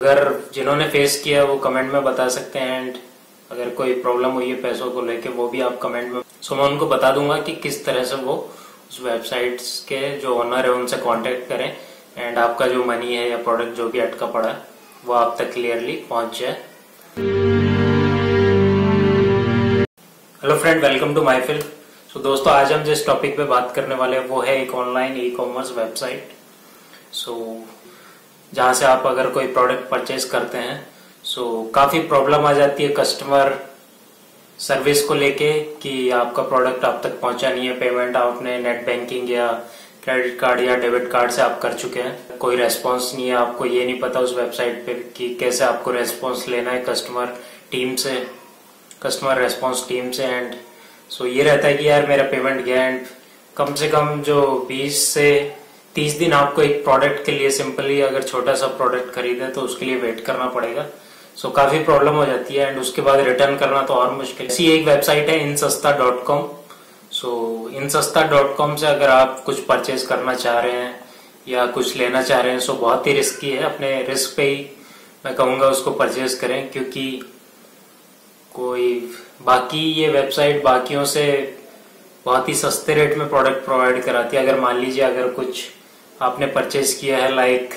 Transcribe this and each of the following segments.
अगर जिन्होंने फेस किया, वो कमेंट में बता सकते हैं एंड अगर कोई प्रॉब्लम हुई है पैसों को लेके, वो भी आप कमेंट में सो मैं उनको बता दूँगा कि किस तरह से वो उस वेबसाइट्स के जो ओनर है, उनसे कांटेक्ट करें एंड आपका जो मनी है या प्रोडक्ट जो भी अटका पड़ा वो आप तक क्लियरली पहुँच जाए। Hello friend welcome to my film so दोस्तों, आज हम जिस टॉपिक पे बात करने वाले हैं, वो है एक online e commerce website so जहाँ से आप अगर कोई प्रोडक्ट परचेज करते हैं सो so, काफ़ी प्रॉब्लम आ जाती है कस्टमर सर्विस को लेके कि आपका प्रोडक्ट आप तक पहुँचा नहीं है पेमेंट आपने नेट बैंकिंग या क्रेडिट कार्ड या डेबिट कार्ड से आप कर चुके हैं। कोई रेस्पॉन्स नहीं है आपको ये नहीं पता उस वेबसाइट पे कि कैसे आपको रेस्पॉन्स लेना है कस्टमर टीम से कस्टमर रेस्पॉन्स टीम से। एंड सो so ये रहता है कि यार मेरा पेमेंट गया एंड कम से कम जो 20 से 30 दिन आपको एक प्रोडक्ट के लिए सिंपली अगर छोटा सा प्रोडक्ट खरीदे तो उसके लिए वेट करना पड़ेगा। सो so, काफ़ी प्रॉब्लम हो जाती है एंड उसके बाद रिटर्न करना तो और मुश्किल ऐसी एक वेबसाइट है इन सस्ता डॉट कॉम सो इन सस्ता डॉट कॉम से अगर आप कुछ परचेज करना चाह रहे हैं या कुछ लेना चाह रहे हैं सो बहुत ही रिस्की है। अपने रिस्क पे ही मैं कहूँगा उसको परचेज करें क्योंकि कोई बाकी ये वेबसाइट बाकियों से बहुत ही सस्ते रेट में प्रोडक्ट प्रोवाइड कराती है। अगर मान लीजिए अगर कुछ आपने परचेज किया है लाइक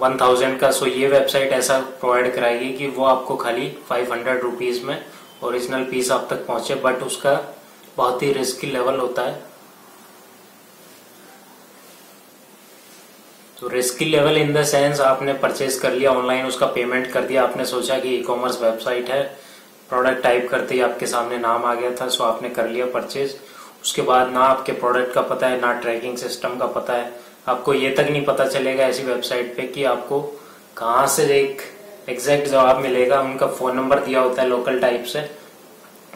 वन थाउज़ेंड का सो ये वेबसाइट ऐसा प्रोवाइड कराएगी कि वो आपको खाली फाइव हंड्रेड रुपीज़ में ओरिजिनल पीस आप तक पहुँचे बट उसका बहुत ही रिस्की लेवल होता है। तो risky level in the sense आपने परचेज कर लिया ऑनलाइन उसका पेमेंट कर दिया, आपने सोचा कि ई कॉमर्स वेबसाइट है प्रोडक्ट टाइप करते ही आपके सामने नाम आ गया था सो आपने कर लिया परचेज उसके बाद ना आपके प्रोडक्ट का पता है, ना ट्रैकिंग सिस्टम का पता है। आपको ये तक नहीं पता चलेगा ऐसी वेबसाइट पे कि आपको कहाँ से एक एग्जैक्ट जवाब मिलेगा। उनका फ़ोन नंबर दिया होता है लोकल टाइप से।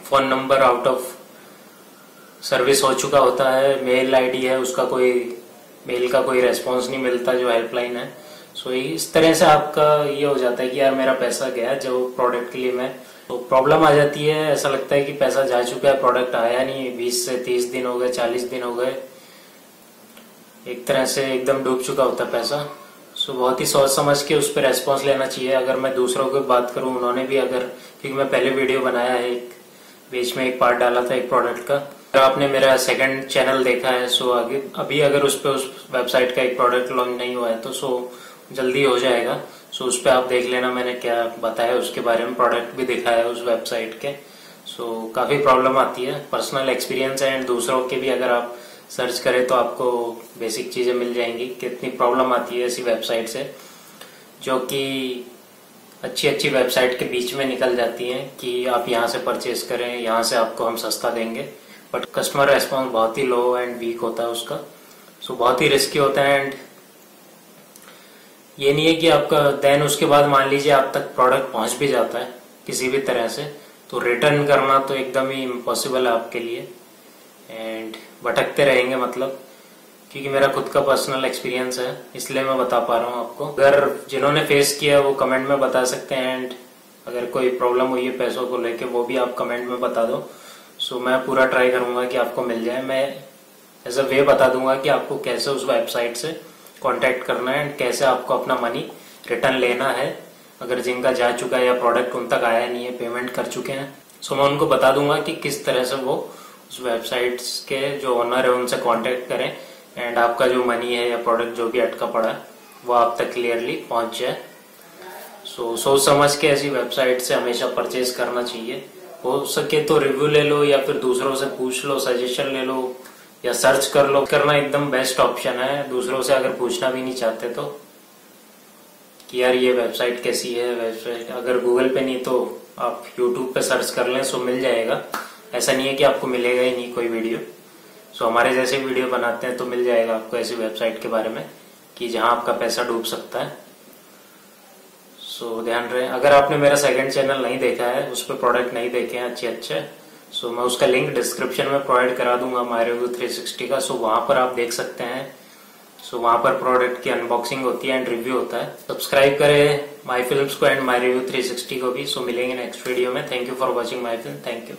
Phone number out of service हो चुका होता है। मेल आईडी है, उसका कोई मेल का कोई रेस्पॉन्स नहीं मिलता जो हेल्पलाइन है। सो so, इस तरह से आपका ये हो जाता है कि यार मेरा पैसा गया जो प्रोडक्ट के लिए मैं। तो प्रॉब्लम आ जाती है ऐसा लगता है कि पैसा जा चुका है प्रोडक्ट आया नहीं बीस से तीस दिन हो गए चालीस दिन हो गए। एक तरह से एकदम डूब चुका होता है पैसा। सो so, बहुत ही सोच समझ के उस पर रेस्पॉन्स लेना चाहिए। अगर मैं दूसरों की बात करूँ उन्होंने भी अगर क्योंकि मैं पहले वीडियो बनाया है एक बीच में एक पार्ट डाला था एक प्रोडक्ट का। अगर आपने मेरा सेकंड चैनल देखा है सो आगे अभी अगर उस पर उस वेबसाइट का एक प्रोडक्ट लॉन्च नहीं हुआ है तो सो जल्दी हो जाएगा। सो उस पर आप देख लेना मैंने क्या बताया। उसके बारे में प्रोडक्ट भी दिखाया उस वेबसाइट के। सो काफ़ी प्रॉब्लम आती है। पर्सनल एक्सपीरियंस है एंड दूसरों के भी अगर आप सर्च करें तो आपको बेसिक चीज़ें मिल जाएँगी। कितनी प्रॉब्लम आती है ऐसी वेबसाइट से जो कि अच्छी अच्छी वेबसाइट के बीच में निकल जाती हैं कि आप यहाँ से परचेज करें यहाँ से आपको हम सस्ता देंगे। बट कस्टमर रेस्पॉन्स बहुत ही लो एंड वीक होता है उसका। सो so, बहुत ही रिस्की होता है एंड ये नहीं है कि आपका देन उसके बाद मान लीजिए आप तक प्रोडक्ट पहुँच भी जाता है किसी भी तरह से तो रिटर्न करना तो एकदम ही इम्पॉसिबल है आपके लिए। एंड भटकते रहेंगे मतलब क्योंकि मेरा खुद का पर्सनल एक्सपीरियंस है, इसलिए मैं बता पा रहा हूँ आपको। अगर जिन्होंने फेस किया वो कमेंट में बता सकते हैं एंड अगर कोई प्रॉब्लम हुई है पैसों को लेके, वो भी आप कमेंट में बता दो। सो मैं पूरा ट्राई करूँगा कि आपको मिल जाए। मैं एज अ वे बता दूँगा कि आपको कैसे उस वेबसाइट से कांटेक्ट करना है एंड कैसे आपको अपना मनी रिटर्न लेना है। अगर जिनका जा चुका है या प्रोडक्ट उन तक आया नहीं है पेमेंट कर चुके हैं। सो मैं उनको बता दूँगा कि किस तरह से वो उस वेबसाइट्स के जो ओनर है, उनसे कांटेक्ट करें एंड आपका जो मनी है या प्रोडक्ट जो भी अटका पड़ा है वो आप तक क्लियरली पहुँच जाए। सो सोच समझ के ऐसी वेबसाइट से हमेशा परचेज करना चाहिए। हो सके तो रिव्यू ले लो या फिर दूसरों से पूछ लो सजेशन ले लो। या सर्च कर लो। करना एकदम बेस्ट ऑप्शन है। दूसरों से अगर पूछना भी नहीं चाहते तो कि यार ये वेबसाइट कैसी है वेबसाइट अगर गूगल पे नहीं तो आप यूट्यूब पे सर्च कर लें सो मिल जाएगा। ऐसा नहीं है कि आपको मिलेगा ही नहीं कोई वीडियो सो हमारे जैसे वीडियो बनाते हैं तो मिल जाएगा आपको ऐसी वेबसाइट के बारे में कि जहाँ आपका पैसा डूब सकता है। सो ध्यान रहे। अगर आपने मेरा सेकंड चैनल नहीं देखा है, उस पर प्रोडक्ट नहीं देखे हैं अच्छे अच्छे सो मैं उसका लिंक डिस्क्रिप्शन में प्रोवाइड करा दूँगा माई रिव्यू थ्री सिक्सटी का। सो वहाँ पर आप देख सकते हैं। सो वहाँ पर प्रोडक्ट की अनबॉक्सिंग होती है एंड रिव्यू होता है। सब्सक्राइब करें माई फ़िल्म को and my review three sixty को भी। सो मिलेंगे नेक्स्ट वीडियो में। Thank you for watching my film thank you